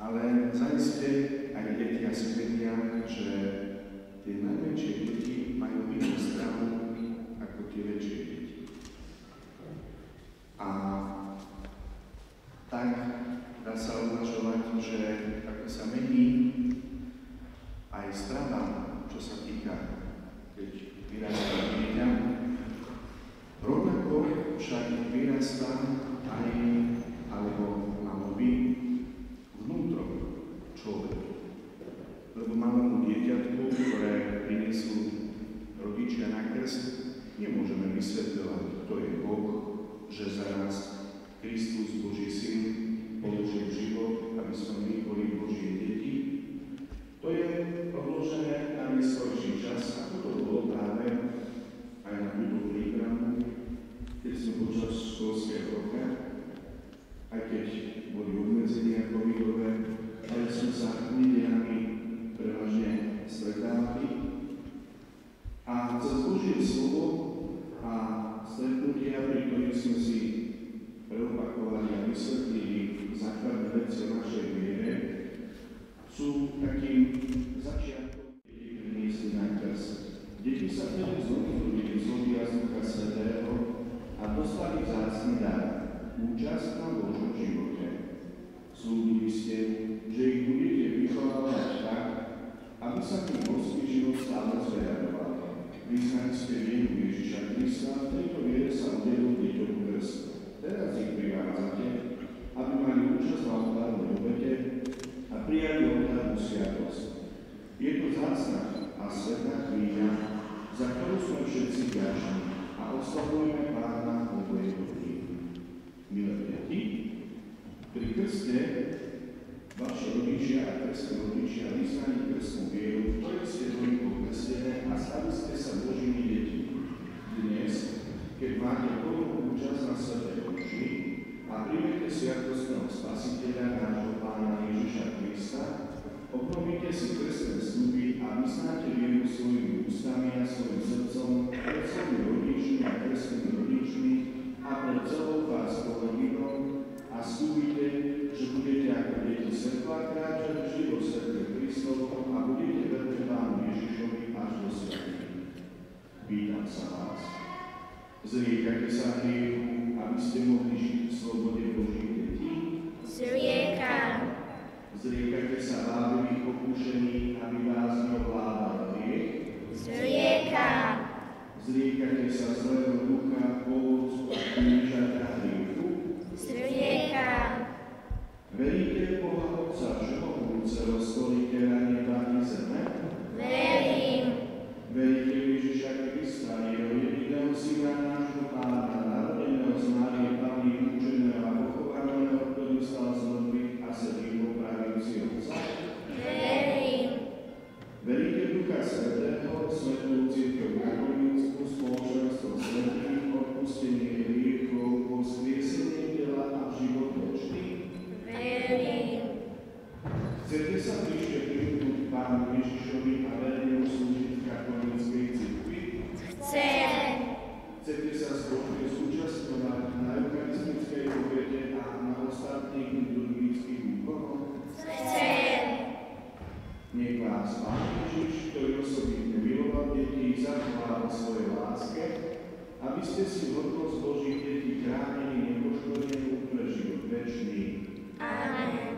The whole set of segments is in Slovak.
Ale zaiste aj deti asi vedia, že tie najväčšie deti majú inú stravu ako tie väčšie deti. láske, aby ste si hodnosť Božích detí chránili nepoškodenú pre život večný. Amen.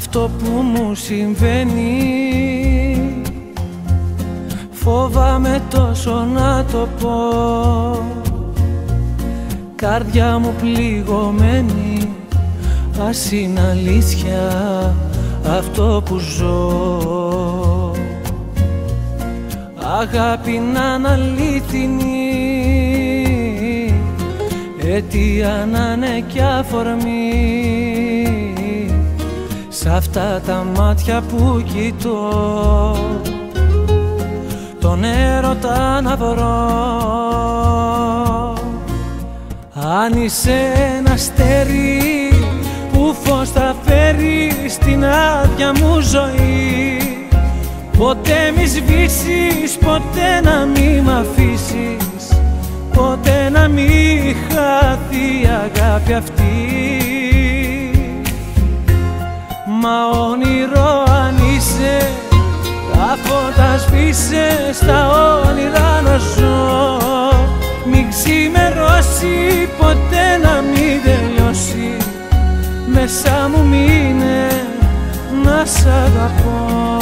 Αυτό που μου συμβαίνει. Φόβαμαι τόσο να το πω. Καρδιά μου πληγωμένη. Ας είναι αλήθεια αυτό που ζω. Αγάπη να αλήθινη Αιτία να είναι κι αφορμή Σ' αυτά τα μάτια που κοιτώ. Τον έρωτα να βρω. Αν είσαι ένα αστέρι που φως θα φέρει στην άδεια μου ζωή Ποτέ μη σβήσεις, ποτέ να μη μ' αφήσεις Ποτέ να μη χάθει η αγάπη αυτή φώτα σβήσε στα όνειρα να ζω. Μην ξημερώσει ποτέ να μην τελειώσει. Μέσα μου μείνε να σ' αγαπώ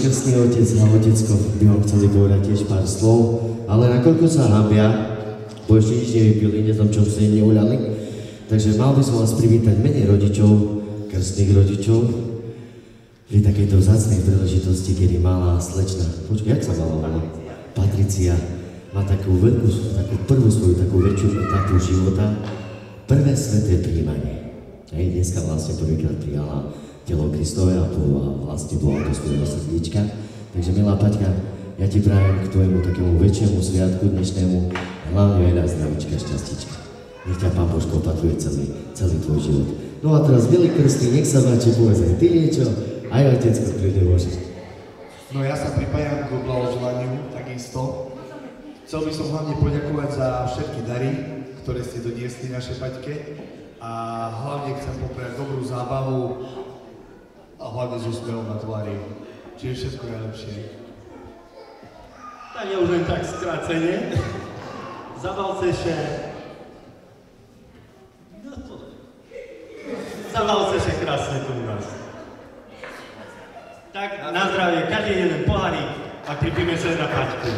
Až krstný otec a otecko by vám chceli povedať tiež pár slov, ale nakoľko sa hambia, bo ešte nič nevypili, neznam čo si neuľali, takže mal by som vás privítať menej rodičov, krstných rodičov, pri takejto vzácnej príležitosti, kedy malá slečna, počkaj, jak sa mala volá? Patricia, má takú veľkú, takú prvú svoju, takú väčšiu etapu života, prvé sveté príjmanie. Hej, dneska vlastne prvýkrát prijala telo Kristové a, a vlastne bola svojho srdíčka. Takže milá Paťka, ja ti prajem k tvojemu takému väčšiemu sviatku dnešnému hlavne veľa zdravíčka, šťastíčka. Nech ťa Pán Božko opatruje celý, celý tvoj život. No a teraz, milí krstý, nech sa páči, povedz aj ty niečo, aj otecko, kľudne môžeš. No ja sa pripájam k blahoželaniu takisto. Chcel by som hlavne poďakovať za všetky dary, ktoré ste doniesli našej Paťke a hlavne chcem poprať dobrú zábavu a hlavne s úsmevom na tvári. Čiže všetko najlepšie. Tak ja už len tak skrácenie. Zabal še... No to... Zabal še krásne tu u nás. Tak na zdravie, každý jeden pohárik a trpíme sa na paťku.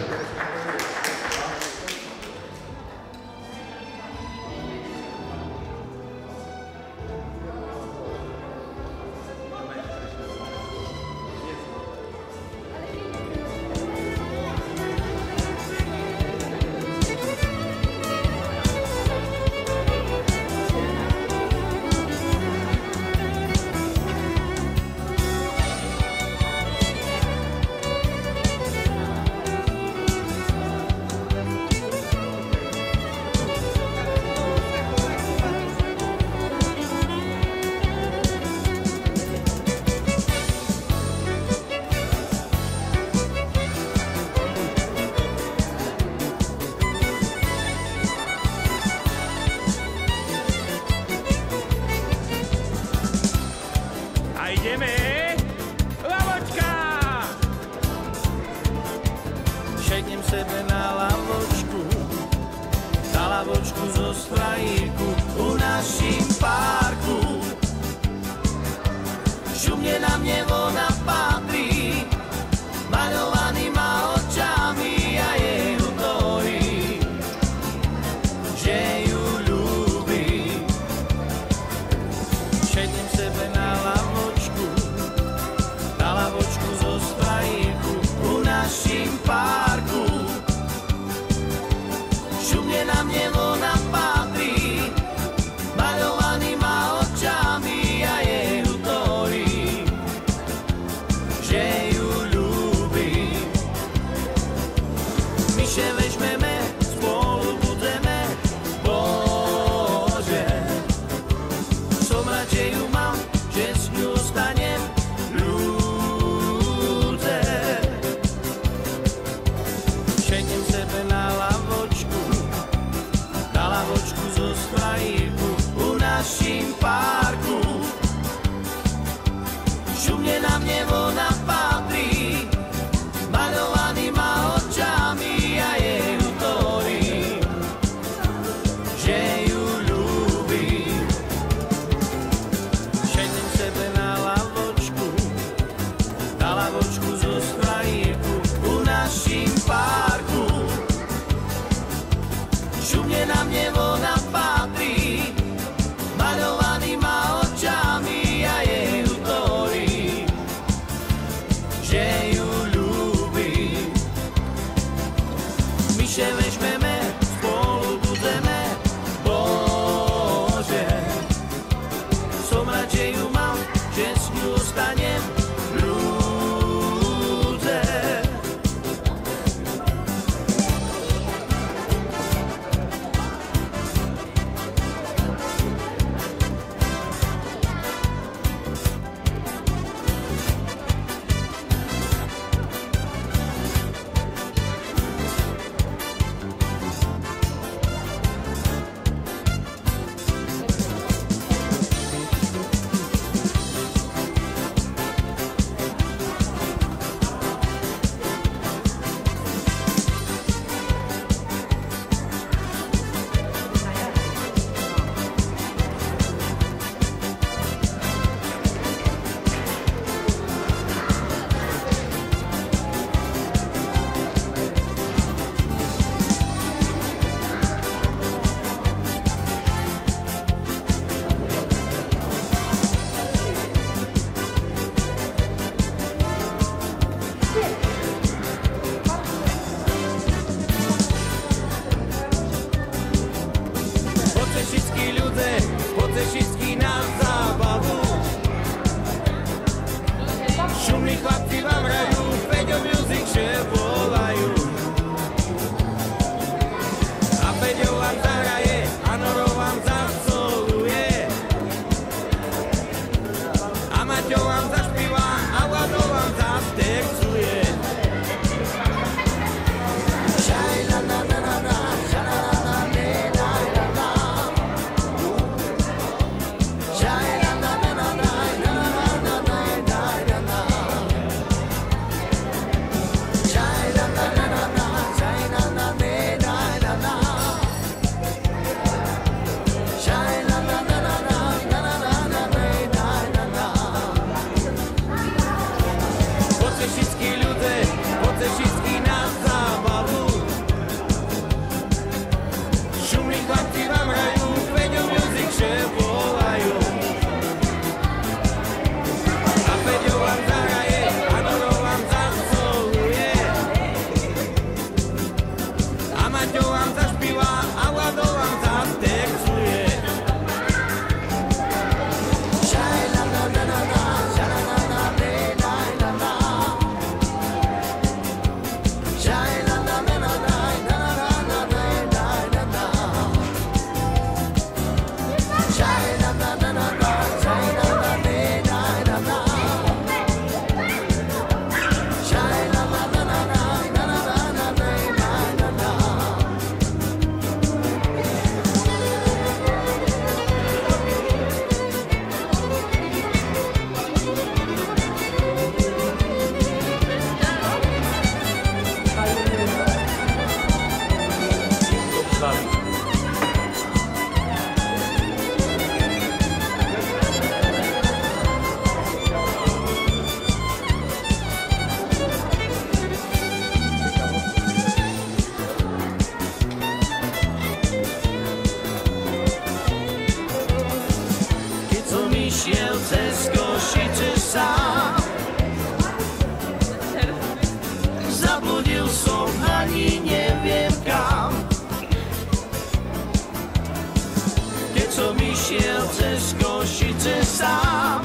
siedzę z Kościcy sam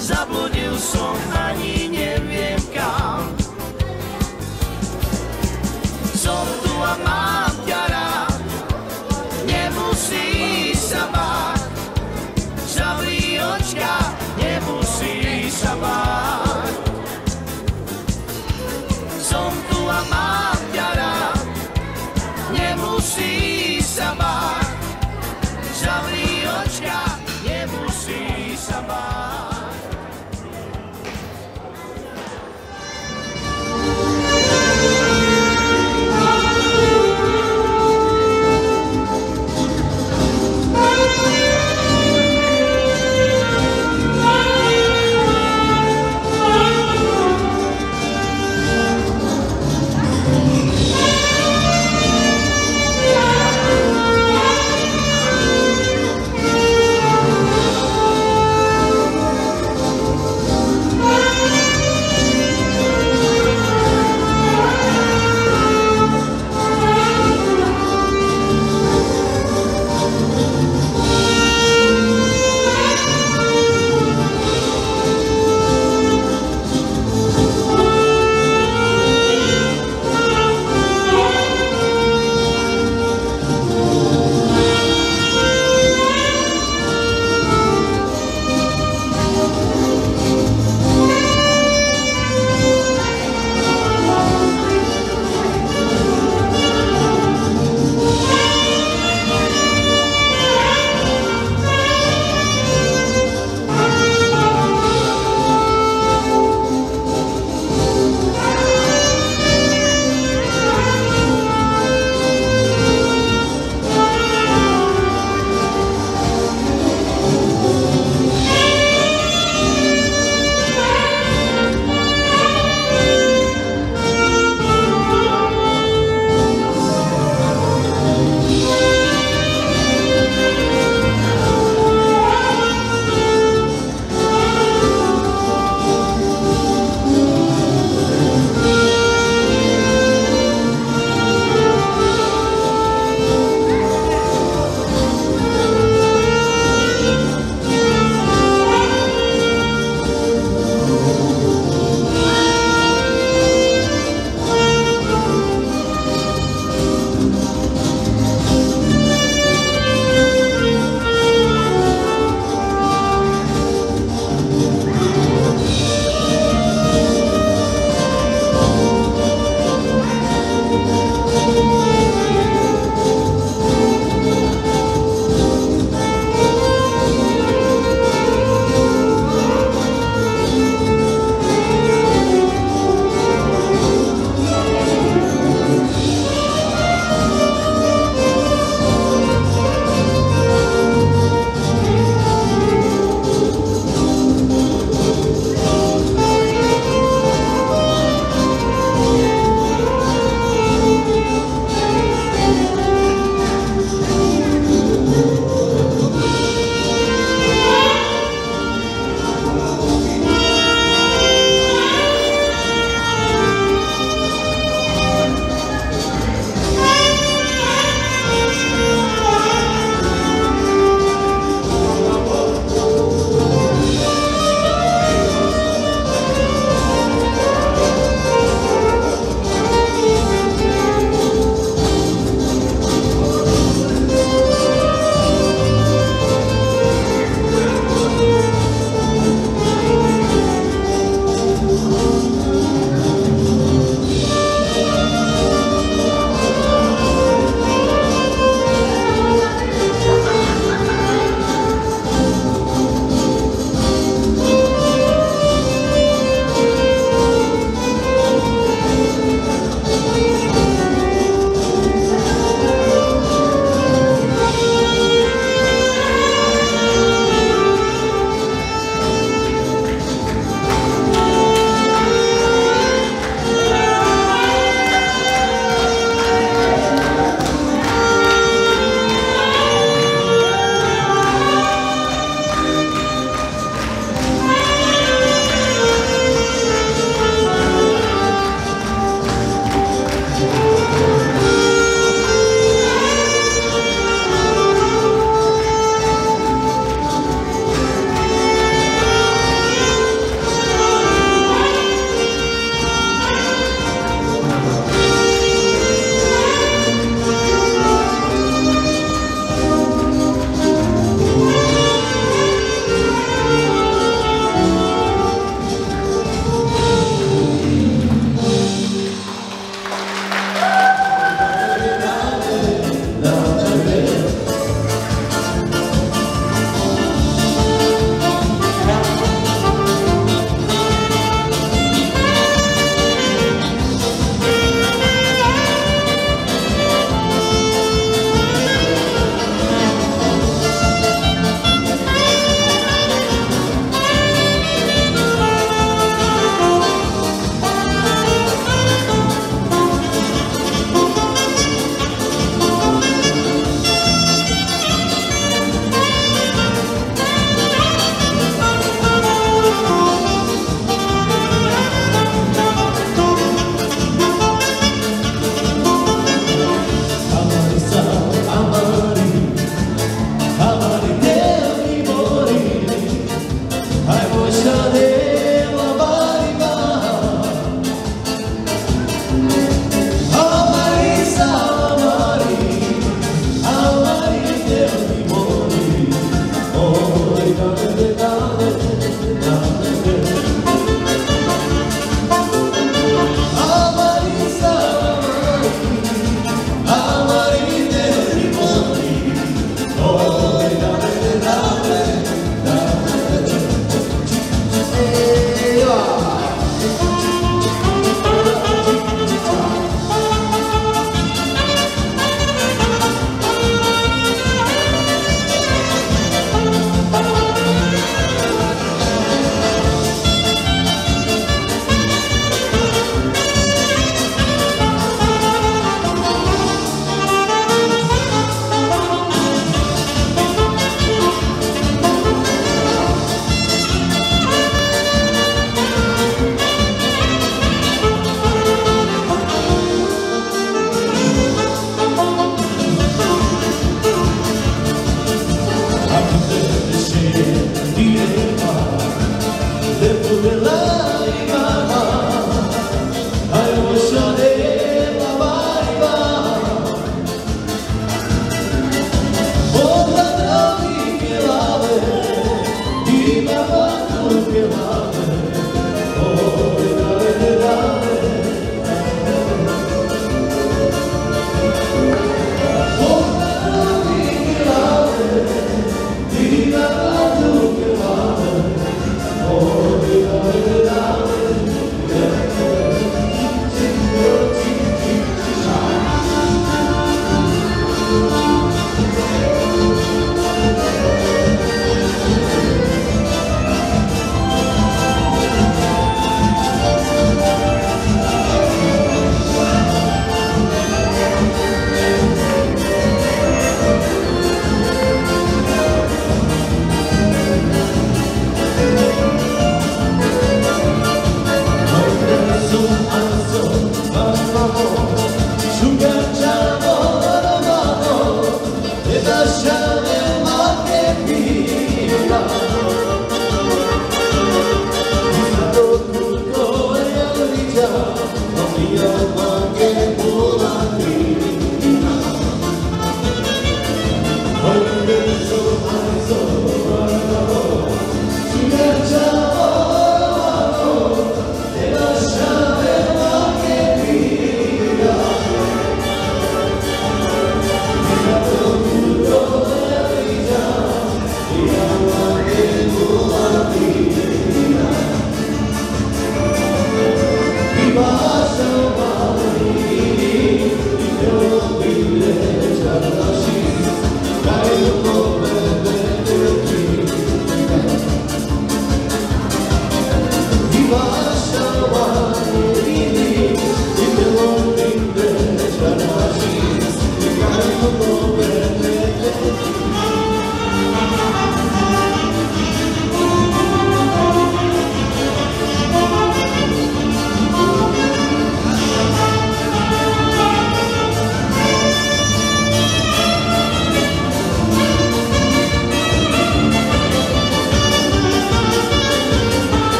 Zabłonił som ani nie wiem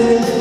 day.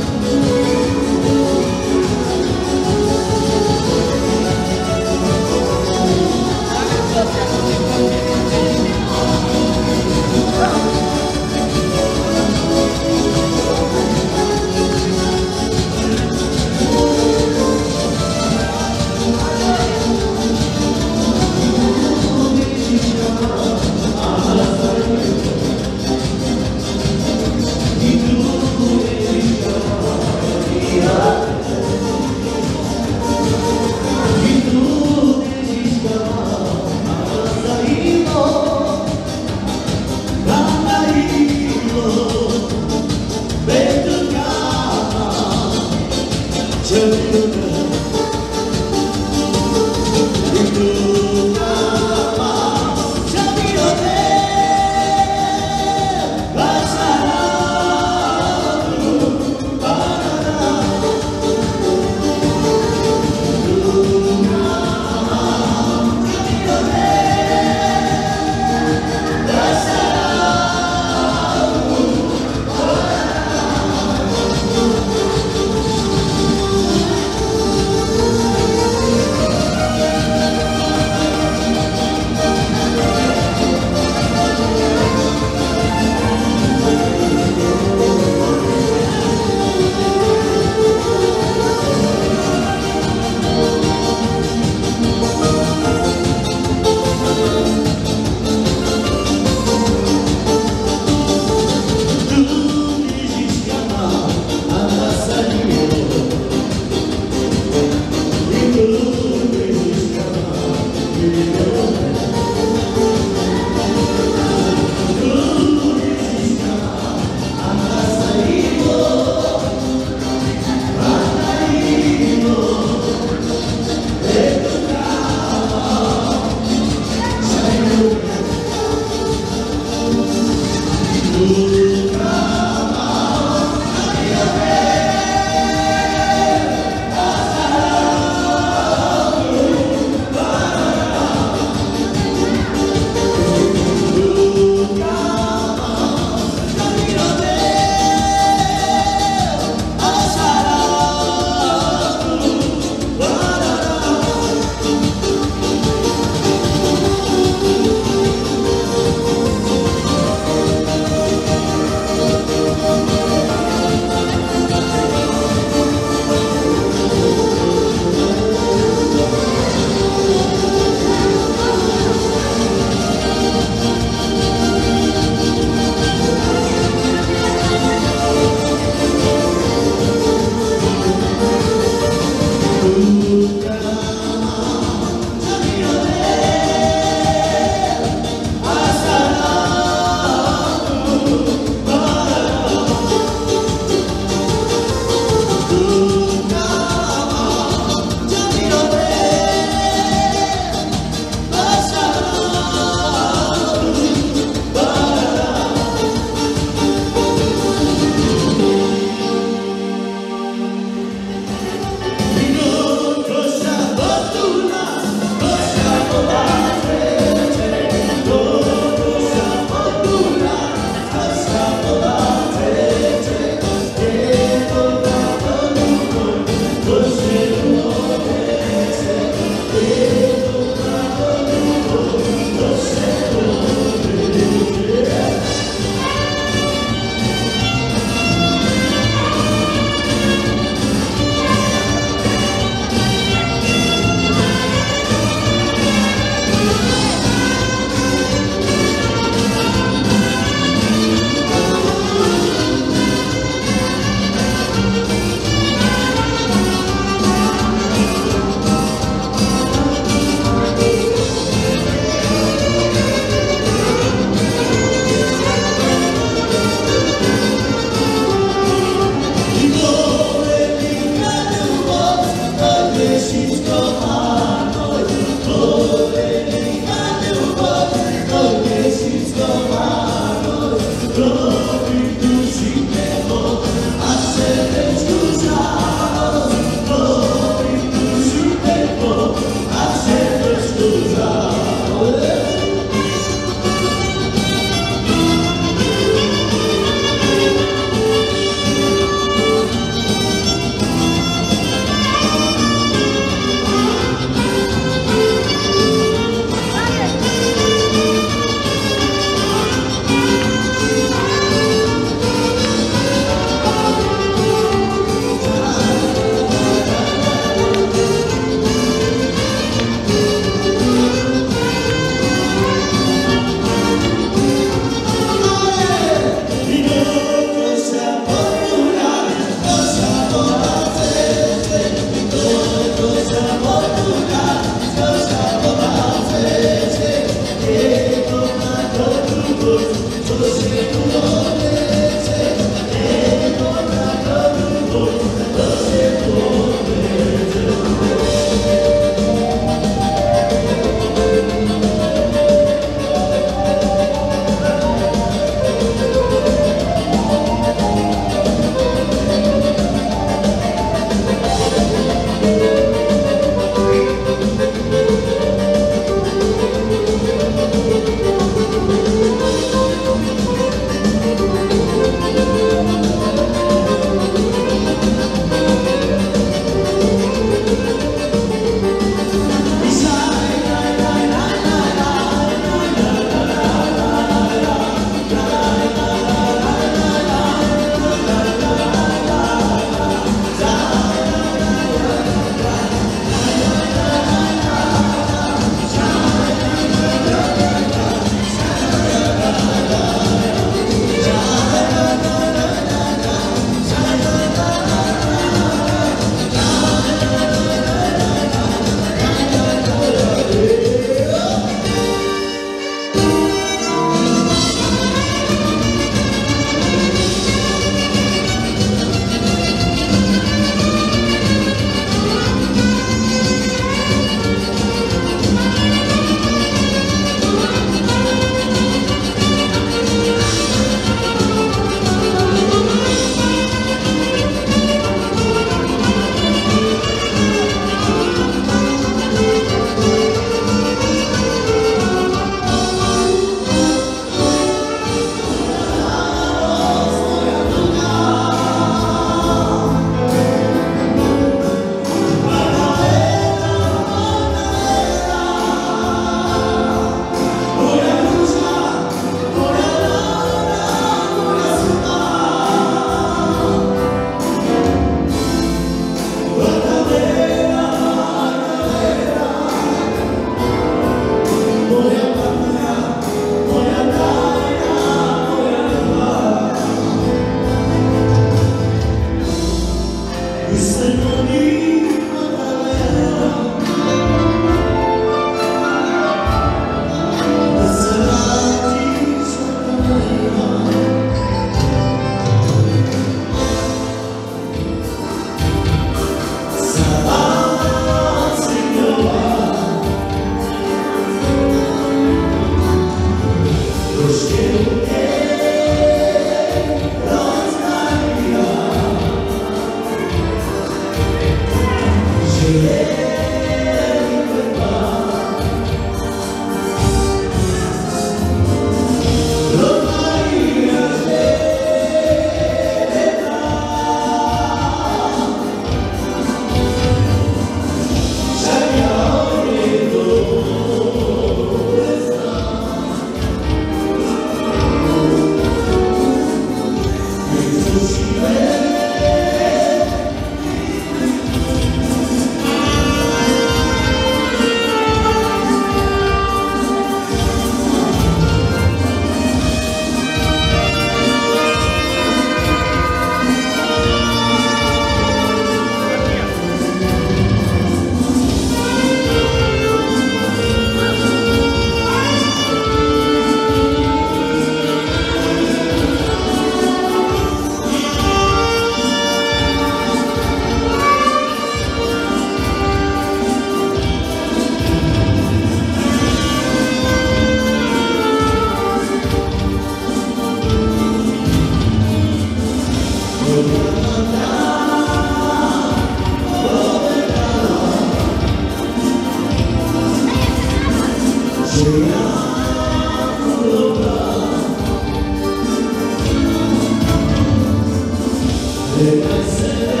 Você.